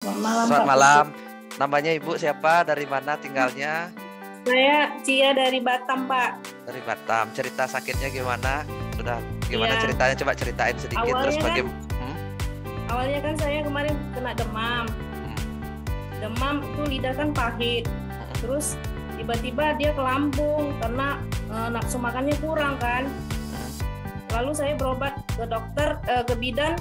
Selamat malam. Selamat Pak malam. Namanya Ibu siapa? Dari mana tinggalnya? Saya Cia dari Batam, Pak. Dari Batam. Cerita sakitnya gimana? Sudah gimana Iya. ceritanya? Coba ceritain sedikit Awalnya terus kan- bagaimana? Hmm? Awalnya kan saya kemarin kena demam. Demam itu lidah kan pahit. Terus tiba-tiba dia ke lambung karena eh, nafsu makannya kurang kan. Lalu saya berobat ke dokter eh, ke bidan.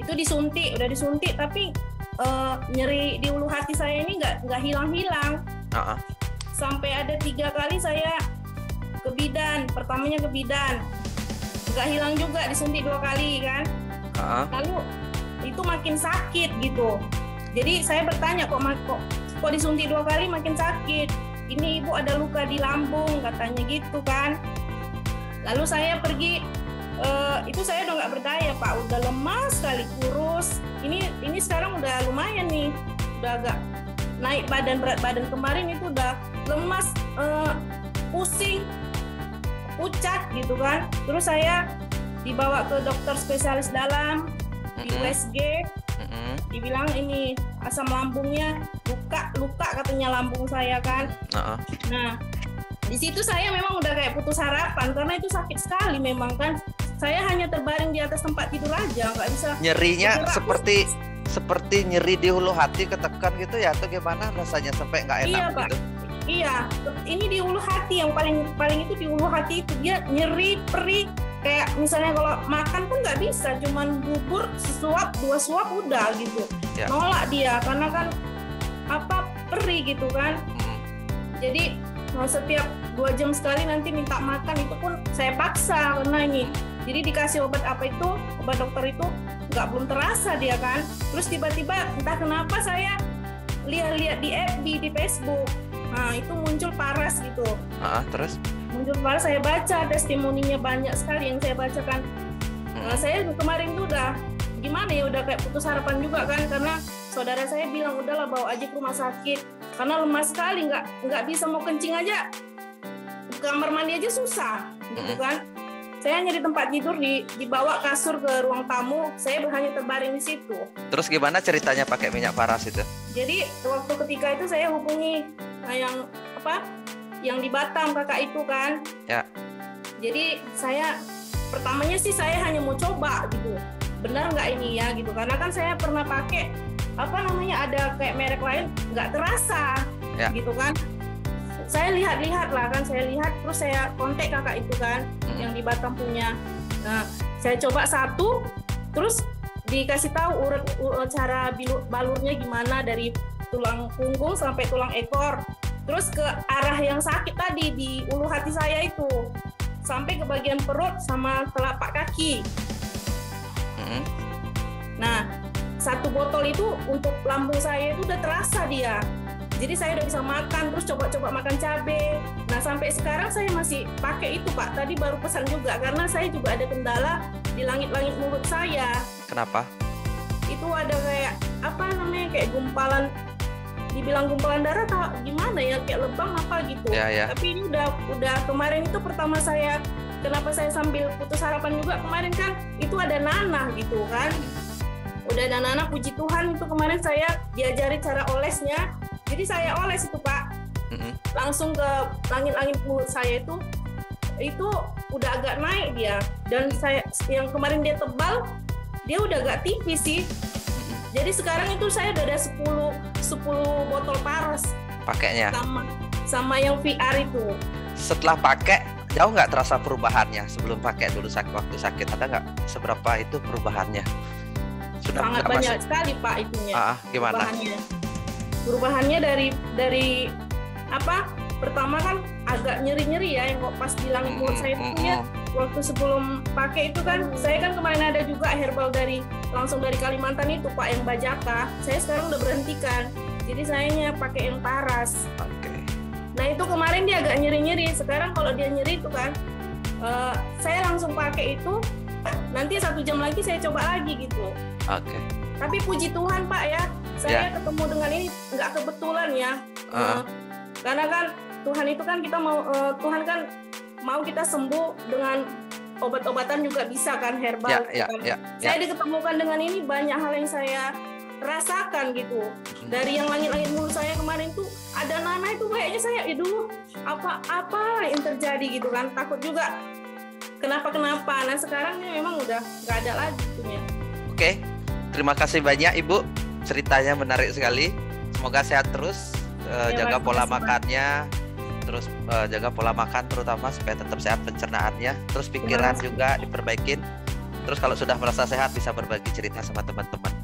Itu disuntik, udah disuntik tapi eh, nyeri di ulu hati saya ini nggak nggak hilang-hilang. Ah, ah. sampai ada tiga kali saya ke bidan pertamanya ke bidan nggak hilang juga disuntik dua kali kan Ah, ah. lalu itu makin sakit gitu jadi saya bertanya kok kok kok disuntik dua kali makin sakit ini ibu ada luka di lambung katanya gitu kan lalu saya pergi eh, itu saya udah nggak berdaya pak. Udah lemas sekali kurus. Ini ini sekarang udah lumayan nih. Udah agak naik badan berat badan. Kemarin itu udah lemas eh, pusing pucat gitu kan. Terus saya dibawa ke dokter spesialis dalam di. USG dibilang ini asam lambungnya luka luka katanya lambung saya kan. Ah. nah di situ saya memang udah kayak putus harapan karena itu sakit sekali memang kan saya hanya terbaring di atas tempat tidur aja nggak bisa Nyerinya Bergerak. seperti seperti nyeri di hulu hati ketekan gitu ya atau gimana rasanya sampai nggak enak Iya, Pak. gitu? iya ini di ulu hati yang paling paling itu di ulu hati itu dia nyeri perih kayak misalnya kalau makan pun nggak bisa cuman bubur sesuap dua suap udah gitu Ya. nolak dia karena kan apa perih gitu kan Mm. jadi mau setiap dua jam sekali nanti minta makan itu pun saya paksa karena ini jadi dikasih obat apa itu obat dokter itu nggak belum terasa dia kan. Terus tiba-tiba entah kenapa saya lihat-lihat di FB di Facebook. Nah itu muncul paras gitu. Ah, terus? muncul paras saya baca testimoninya banyak sekali yang saya bacakan. Nah, Mm. saya kemarin tuh udah gimana ya udah kayak putus harapan juga kan. Karena saudara saya bilang udahlah bawa aja ke rumah sakit. Karena lemah sekali nggak nggak bisa mau kencing aja. Kamar mandi aja susah gitu Mm. kan saya hanya di tempat tidur di dibawa kasur ke ruang tamu saya hanya terbaring di situ Terus gimana ceritanya pakai minyak paras itu? jadi waktu ketika itu saya hubungi nah, yang apa yang di Batam kakak itu kan Ya. jadi saya pertamanya sih saya hanya mau coba gitu benar nggak ini ya gitu karena kan saya pernah pakai apa namanya ada kayak merek lain nggak terasa Ya. gitu kan saya lihat-lihat lah kan saya lihat terus saya kontak kakak itu kan Mm. yang di Batam punya. Nah saya coba satu terus dikasih tahu urut cara balurnya gimana dari tulang punggung sampai tulang ekor. Terus ke arah yang sakit tadi di ulu hati saya itu. Sampai ke bagian perut sama telapak kaki. Mm. nah satu botol itu untuk lambung saya itu udah terasa dia jadi saya udah bisa makan terus coba-coba makan cabai nah sampai sekarang saya masih pakai itu pak. Tadi baru pesan juga karena saya juga ada kendala di langit-langit mulut saya. Kenapa? itu ada kayak apa namanya kayak gumpalan dibilang gumpalan darah atau gimana ya kayak lebam apa gitu. Ya, ya. tapi ini udah udah kemarin itu pertama saya kenapa saya sambil putus harapan juga kemarin kan itu ada nanah gitu kan. Udah ada nanah puji Tuhan itu kemarin saya diajari cara olesnya jadi saya oles itu pak Mm-mm. langsung ke langit-langit mulut saya itu itu udah agak naik dia dan saya yang kemarin dia tebal dia udah agak tipis sih jadi sekarang itu saya udah ada 10 10 botol paras Pakainya. sama sama yang VR itu Setelah pakai jauh nggak terasa perubahannya sebelum pakai dulu sakit waktu sakit ada nggak seberapa itu perubahannya? Sudah sangat banyak masuk? sekali pak itunya Ah, ah, gimana? perubahannya perubahannya dari dari apa pertama kan agak nyeri-nyeri ya yang kok pas di langit mulut saya itu Mm-mm. ya waktu sebelum pakai itu kan saya kan kemarin ada juga herbal dari langsung dari Kalimantan itu Pak yang Bajaka saya sekarang udah berhentikan jadi sayanya pakai yang paras Oke. nah itu kemarin dia agak nyeri-nyeri sekarang kalau dia nyeri itu kan eh, saya langsung pakai itu nanti satu jam lagi saya coba lagi gitu Oke. Tapi puji Tuhan Pak ya. Saya ketemu dengan ini nggak kebetulan ya. Ah, Eh, karena kan Tuhan itu kan kita mau eh, Tuhan kan mau kita sembuh dengan obat-obatan juga bisa kan herbal Ya, gitu ya, kan. ya, saya diketemukan dengan ini banyak hal yang saya rasakan gitu. Dari yang langit-langit mulu saya kemarin tuh ada Nana itu kayaknya saya ya dulu apa apa yang terjadi gitu kan. Takut juga kenapa kenapa nah sekarang ini memang udah nggak ada lagi punya oke terima kasih banyak ibu. Ceritanya menarik sekali. Semoga sehat terus uh, ya, jaga pola makannya terus uh, jaga pola makan terutama supaya tetap sehat pencernaannya. Terus pikiran juga diperbaikin. Terus kalau sudah merasa sehat bisa berbagi cerita sama teman-teman